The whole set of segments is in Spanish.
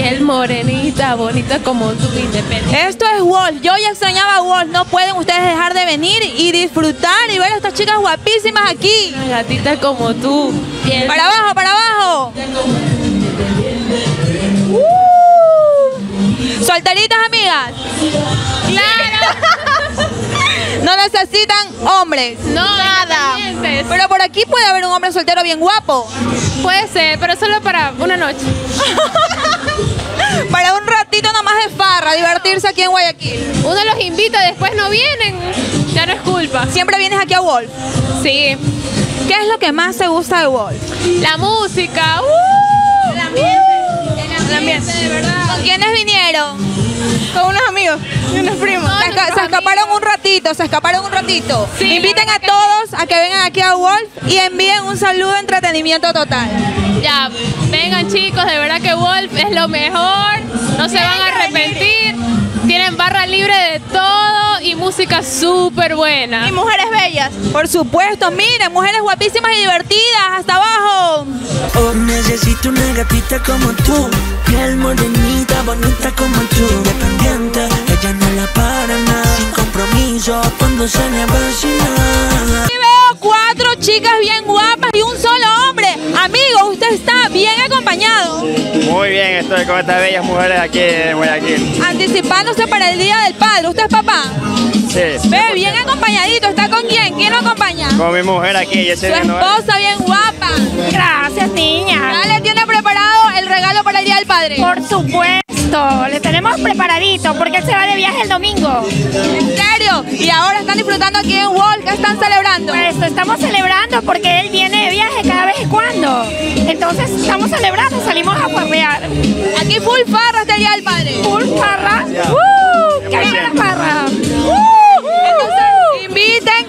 Piel morenita, bonita como tú, independiente. Esto es Wolf. Yo ya extrañaba Wolf. No pueden ustedes dejar de venir y disfrutar y ver a estas chicas guapísimas aquí. Una gatita como tú. Piel Para abajo, para abajo. Uh. Solteritas, amigas. Claro. No necesitan hombres. No, Nada. Pero por aquí puede haber un hombre soltero bien guapo. Puede ser, pero solo para una noche. Para un ratito nomás de farra, divertirse aquí en Guayaquil. Uno los invita, después no vienen. Ya no es culpa. Siempre vienes aquí a Wolf. Sí. ¿Qué es lo que más te gusta de Wolf? La música. ¡uh! El ambiente. El ambiente, de verdad. ¿Con quiénes vinieron? Con unos amigos y unos primos. Se, esca- se escaparon un ratito, se escaparon un ratito. Sí, Inviten a todos a que vengan aquí a Wolf y envíen un saludo de entretenimiento total. Ya, vengan chicos, de verdad que Wolf es lo mejor. No se van a arrepentir. Tienen barra libre de todo y música súper buena. Y mujeres bellas. Por supuesto, miren, mujeres guapísimas y divertidas, hasta abajo. Necesito una gatita como tú, piel morenita, bonita como tú, independiente, ella no la para nada, sin compromiso, cuando se le vacina. Aquí veo cuatro chicas bien guapas y un solo hombre. Amigo, usted está bien acompañado, Muy bien, estoy con estas bellas mujeres aquí en Guayaquil. anticipándose para el Día del Padre. ¿Usted es papá? Sí. Ve, bien acompañadito. ¿Está con quién? ¿Quién lo acompaña? Con mi mujer aquí, Su Yesenia Noel. esposa bien guapa. Gracias, niña. Ya le tiene preparado el regalo para el Día del Padre. Por supuesto, le tenemos preparadito porque él se va de viaje el domingo. ¿En serio? Y ahora están disfrutando aquí en Wolf. ¿Qué están celebrando? Pues estamos celebrando porque él viene de viaje cada vez y cuando. Entonces estamos celebrando, salimos a farrear. Aquí full farra este Día del Padre. Full farra. ¡Uh!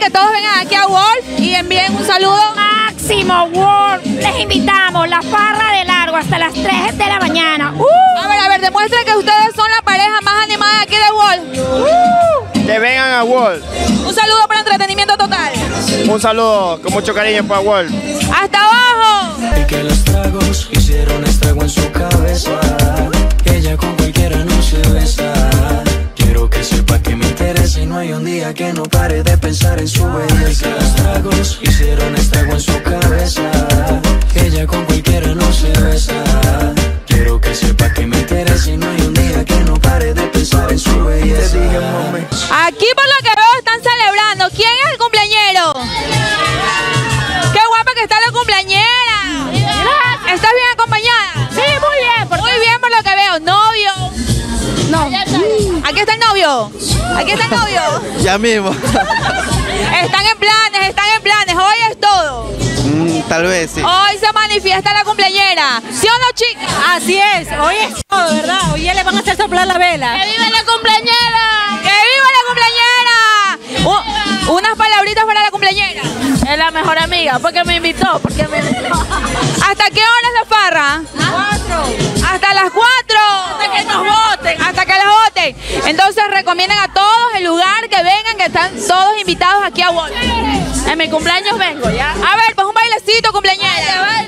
Que todos vengan aquí a Wolf y envíen un saludo. Máximo World. Les invitamos la farra de largo hasta las 3 de la mañana. ¡Uh! A ver, a ver, demuestren que ustedes son la pareja más animada de aquí de Wolf. Que vengan a Wall. Un saludo para entretenimiento total. Un saludo con mucho cariño para Wall. Hasta abajo. Y que los tragos hicieron estrago en su cabeza, Aquí está el novio. Aquí está el novio. Ya mismo. Están en planes, están en planes. Hoy es todo. Mm, tal vez sí. Hoy se manifiesta la cumpleañera. ¿Sí o no, chicas? Así es, hoy es todo, ¿verdad? Hoy ya le van a hacer soplar la vela. ¡Que viva la cumpleañera! ¡Que viva la cumpleañera! Unas palabritas para la cumpleañera. Es la mejor amiga porque me invitó, porque me invitó. ¿Hasta qué hora es la farra? Entonces recomienden a todos el lugar que vengan, que están todos invitados aquí a Wall. En mi cumpleaños vengo, ¿ya? A ver, pues un bailecito cumpleañera.